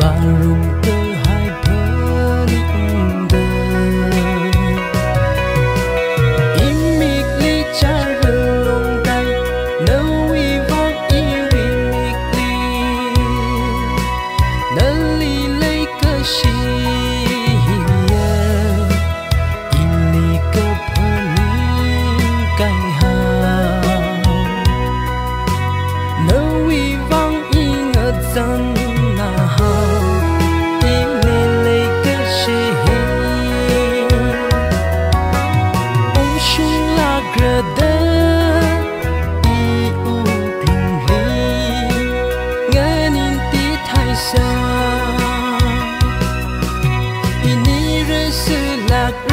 Bye. üstüne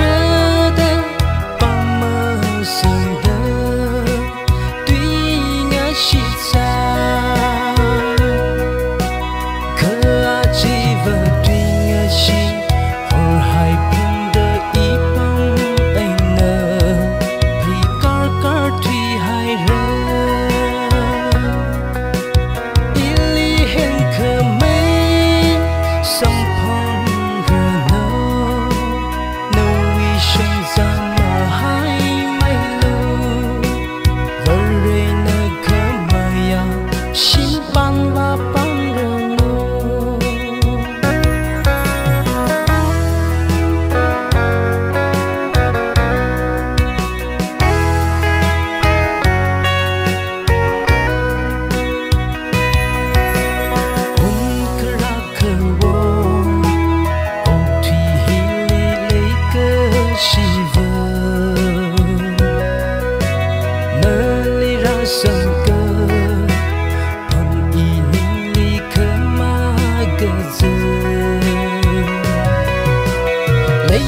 泪